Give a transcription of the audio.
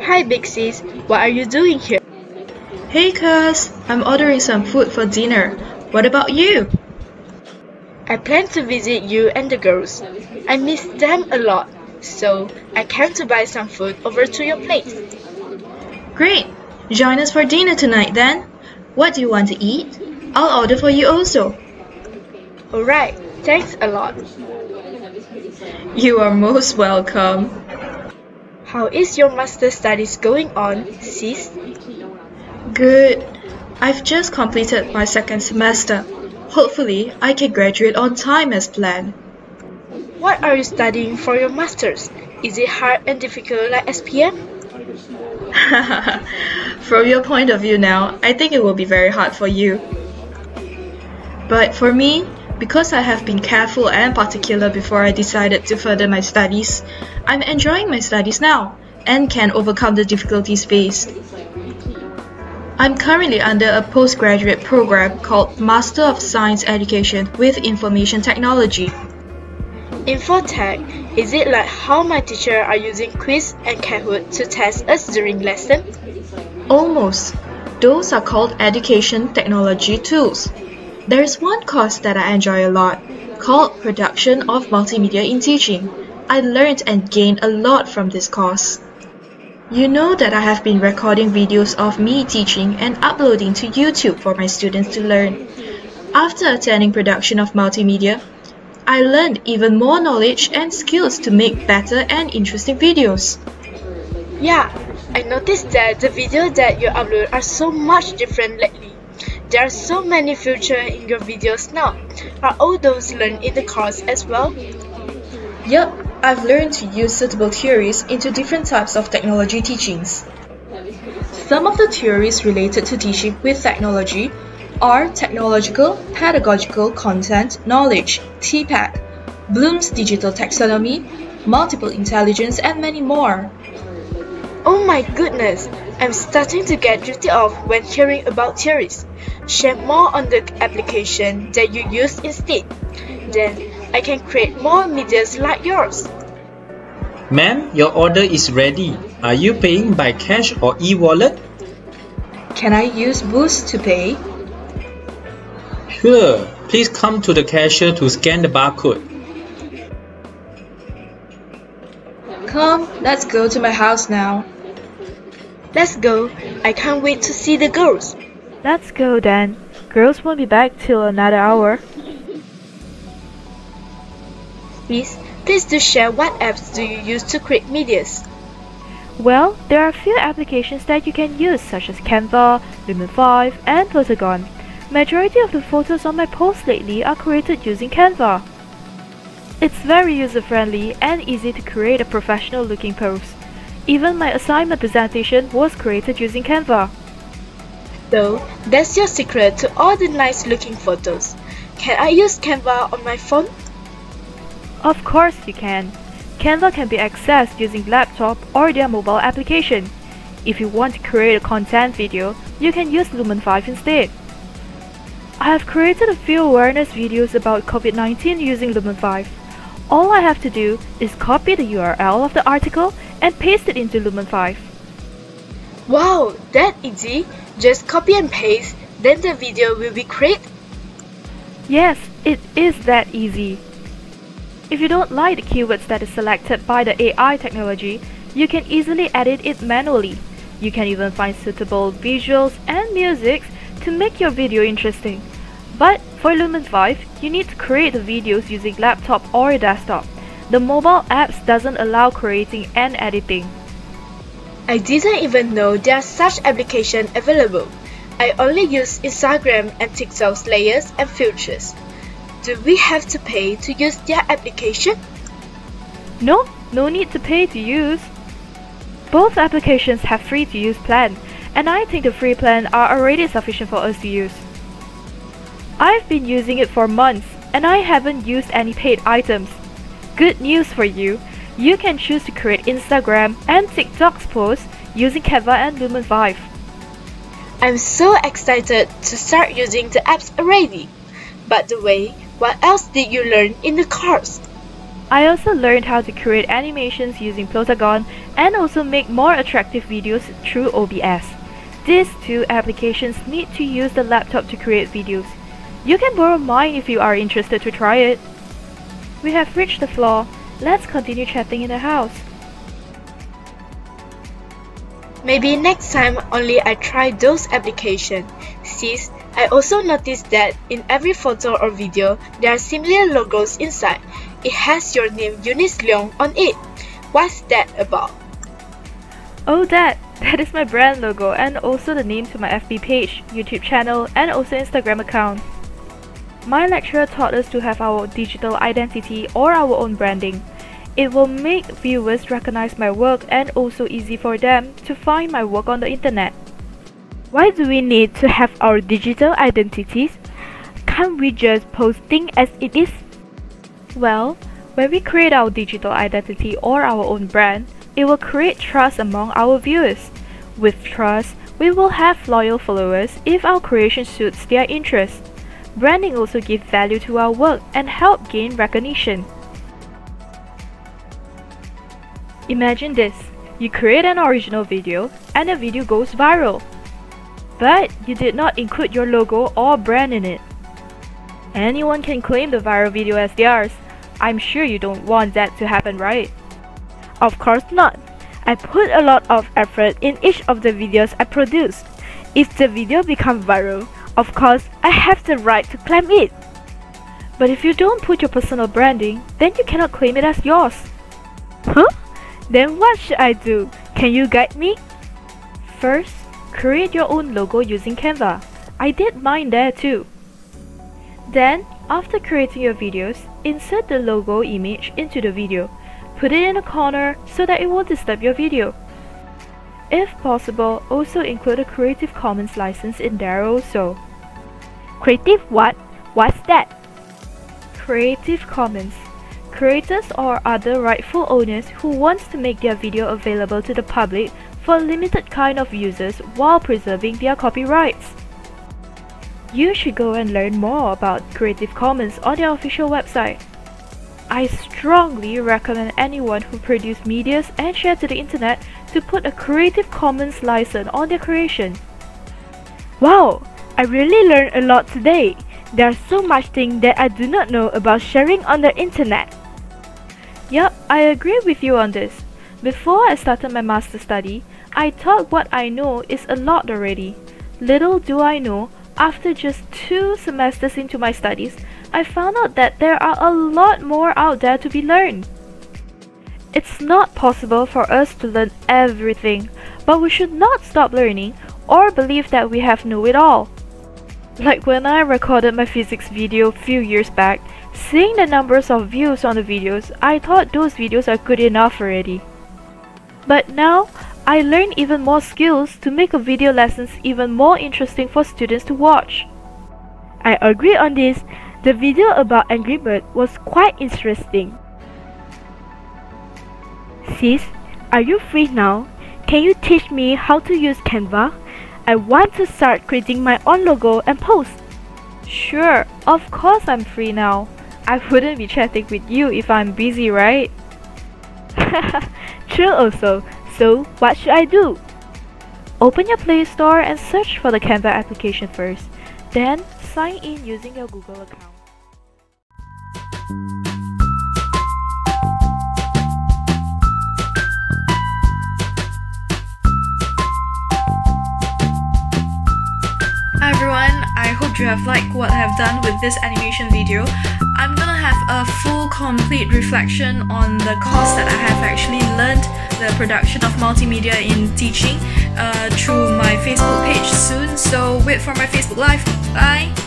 Hi Big Sis, what are you doing here? Hey cuz, I'm ordering some food for dinner. What about you? I plan to visit you and the girls. I miss them a lot, so I came to buy some food over to your place. Great! Join us for dinner tonight then. What do you want to eat? I'll order for you also. Alright, thanks a lot. You are most welcome. How is your master studies going on, sis? Good. I've just completed my second semester. Hopefully, I can graduate on time as planned. What are you studying for your masters? Is it hard and difficult like SPM? From your point of view now, I think it will be very hard for you. But for me, because I have been careful and particular before I decided to further my studies, I'm enjoying my studies now and can overcome the difficulties faced. I'm currently under a postgraduate program called Master of Science Education with Information Technology. Infotech, is it like how my teacher are using quiz and Kahoot to test us during lesson? Almost. Those are called education technology tools. There's one course that I enjoy a lot, called Production of Multimedia in Teaching. I learned and gained a lot from this course. You know that I have been recording videos of me teaching and uploading to YouTube for my students to learn. After attending production of multimedia, I learned even more knowledge and skills to make better and interesting videos. Yeah, I noticed that the videos that you upload are so much different lately. There are so many features in your videos now. Are all those learned in the course as well? Yup, I've learned to use suitable theories into different types of technology teachings. Some of the theories related to teaching with technology are Technological Pedagogical Content Knowledge, TPACK, Bloom's Digital Taxonomy, Multiple Intelligence, and many more. Oh my goodness, I'm starting to get drifted off when hearing about theories. Share more on the application that you use instead. Then I can create more medias like yours. Ma'am, your order is ready. Are you paying by cash or e-wallet? Can I use Boost to pay? Sure. Please come to the cashier to scan the barcode. Come, let's go to my house now. Let's go. I can't wait to see the girls. Let's go then. Girls won't be back till another hour. Please, please do share what apps do you use to create medias. Well, there are a few applications that you can use such as Canva, Lumen 5, and Plotagon. Majority of the photos on my posts lately are created using Canva. It's very user-friendly and easy to create a professional looking post. Even my assignment presentation was created using Canva. So, that's your secret to all the nice looking photos. Can I use Canva on my phone? Of course you can. Canva can be accessed using laptop or their mobile application. If you want to create a content video, you can use Lumen 5 instead. I have created a few awareness videos about COVID-19 using Lumen 5. All I have to do is copy the URL of the article and paste it into Lumen 5. Wow, that easy. Just copy and paste, then the video will be created. Yes, it is that easy. If you don't like the keywords that is selected by the AI technology, you can easily edit it manually. You can even find suitable visuals and music to make your video interesting. But for Lumen 5, you need to create the videos using laptop or desktop. The mobile apps doesn't allow creating and editing. I didn't even know there are such applications available. I only use Instagram and TikTok's layers and filters. Do we have to pay to use their application? No, no need to pay to use. Both applications have free to use plan, and I think the free plan are already sufficient for us to use. I've been using it for months, and I haven't used any paid items. Good news for you, you can choose to create Instagram and TikTok's posts using Canva and Lumen 5. I'm so excited to start using the apps already. By the way, what else did you learn in the course? I also learned how to create animations using Plotagon and also make more attractive videos through OBS. These two applications need to use the laptop to create videos. You can borrow mine if you are interested to try it. We have reached the floor. Let's continue chatting in the house. Maybe next time only I try those applications. Sis, I also noticed that in every photo or video, there are similar logos inside. It has your name Eunice Leong on it. What's that about? Oh that, that is my brand logo and also the name to my FB page, YouTube channel and also Instagram account. My lecturer taught us to have our digital identity or our own branding. It will make viewers recognize my work and also easy for them to find my work on the internet. Why do we need to have our digital identities? Can't we just post things as it is? Well, when we create our digital identity or our own brand, it will create trust among our viewers. With trust, we will have loyal followers if our creation suits their interests. Branding also gives value to our work and help gain recognition. Imagine this. You create an original video and the video goes viral. But you did not include your logo or brand in it. Anyone can claim the viral video as theirs, I'm sure you don't want that to happen, right? Of course not. I put a lot of effort in each of the videos I produce. If the video becomes viral, of course, I have the right to claim it. But if you don't put your personal branding, then you cannot claim it as yours. Huh? Then what should I do? Can you guide me? First, create your own logo using Canva. I did mine there too. Then, after creating your videos, insert the logo image into the video. Put it in a corner so that it won't disturb your video. If possible, also include a Creative Commons license in there also. Creative what? What's that? Creative Commons. Creators or other rightful owners who wants to make their video available to the public for a limited kind of users while preserving their copyrights. You should go and learn more about Creative Commons on their official website. I strongly recommend anyone who produce medias and share to the internet to put a Creative Commons license on their creation. Wow, I really learned a lot today. There are so much things that I do not know about sharing on the internet. Yup, I agree with you on this. Before I started my master study, I thought what I know is a lot already. Little do I know, after just two semesters into my studies, I found out that there are a lot more out there to be learned. It's not possible for us to learn everything, but we should not stop learning or believe that we have know it all. Like when I recorded my physics video few years back, seeing the numbers of views on the videos, I thought those videos are good enough already. But now, I learned even more skills to make a video lessons even more interesting for students to watch. I agree on this. The video about Angry Bird was quite interesting. Sis, are you free now? Can you teach me how to use Canva? I want to start creating my own logo and post. Sure, of course I'm free now. I wouldn't be chatting with you if I'm busy, right? True also. So what should I do? Open your Play Store and search for the Canva application first. Then sign in using your Google account. Hi everyone, I hope you have liked what I have done with this animation video. I'm gonna have a full complete reflection on the course that I have actually learned the production of multimedia in teaching uh, through my Facebook page soon. So wait for my Facebook Live. Bye!